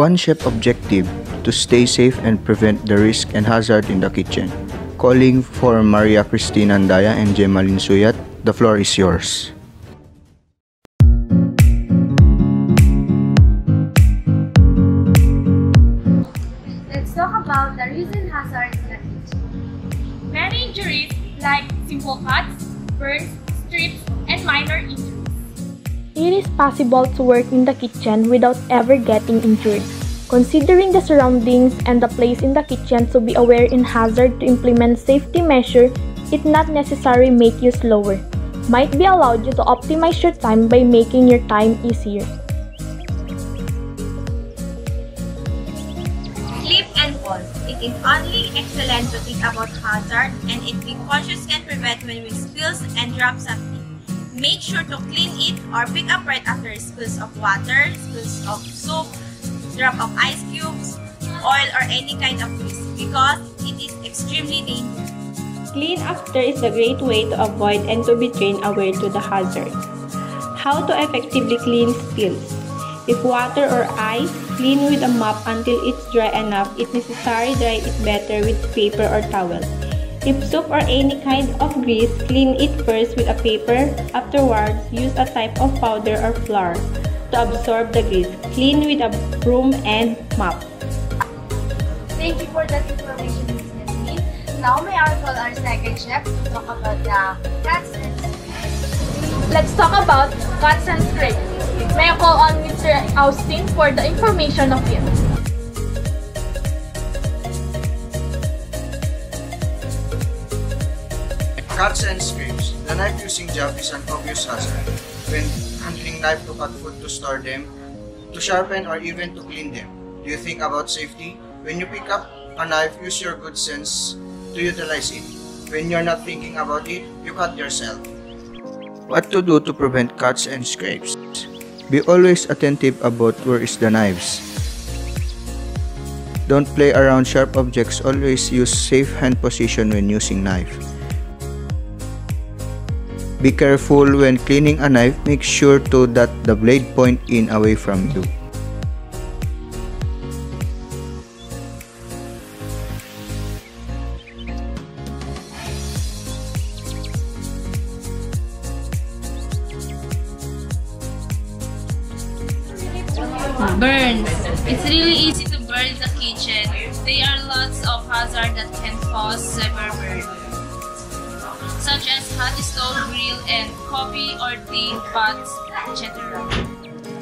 One chef objective to stay safe and prevent the risk and hazard in the kitchen. Calling for Maria Cristina Andaya and Gemalin Suyat, the floor is yours. Let's talk about the recent hazards in the kitchen. Many injuries like simple cuts, burns, strips, and minor injuries. It is possible to work in the kitchen without ever getting injured. Considering the surroundings and the place in the kitchen to be aware in hazard to implement safety measure, it not necessarily make you slower. Might be allowed you to optimize your time by making your time easier. Slip and fall. It is only excellent to think about hazard and it be cautious can prevent when we spills and drop something. Make sure to clean it or pick up right after spills of water, spills of soap, drop of ice cubes, oil or any kind of grease because it is extremely dangerous. Clean after is a great way to avoid and to be trained aware to the hazard. How to effectively clean spills. If water or ice, clean with a mop until it's dry enough. If necessary, dry it better with paper or towel. If soap or any kind of grease, clean it first with a paper. Afterwards, use a type of powder or flour to absorb the grease. Clean with a broom and mop. Thank you for that information, Ms. Nesmin. Now may I call our second chef to talk about the cats Let's talk about cuts and scrapes. May I call on Mr. Austin for the information of it. Cuts and scrapes. The knife using job is an obvious hazard when handling knife to cut food to store them, to sharpen or even to clean them. Do you think about safety? When you pick up a knife, use your good sense to utilize it. When you're not thinking about it, you cut yourself. What to do to prevent cuts and scrapes? Be always attentive about where is the knives. Don't play around sharp objects. Always use safe hand position when using knife. Be careful when cleaning a knife. Make sure to that the blade point in away from you. Burns. It's really easy to burn the kitchen. There are lots of hazards that can cause severe burn, such as hot grill and coffee or tea pots, etc.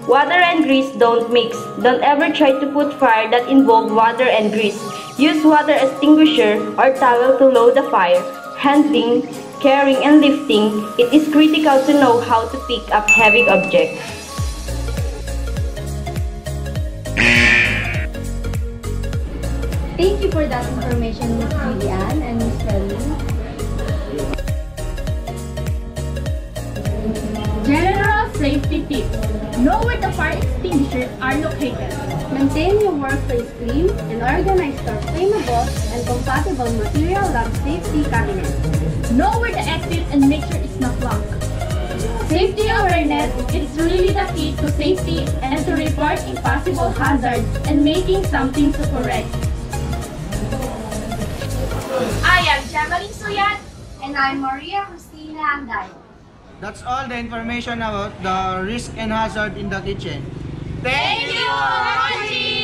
Water and grease don't mix. Don't ever try to put fire that involve water and grease. Use water extinguisher or towel to load the fire. Handling, carrying, and lifting, it is critical to know how to pick up heavy objects. Thank you for that information, Ms. Lilian and Ms. Kelly. Know where the fire extinguishers are located. Maintain your workplace clean and organize your flammable and compatible material lab safety cabinet. Know where the exit and make sure it's not locked. Safety awareness is really the key to safety and to report impossible hazards and making something to correct. I am Gemalin Suyat and I'm Maria Cristina Anday. That's all the information about the risk and hazard in the kitchen. Thank you!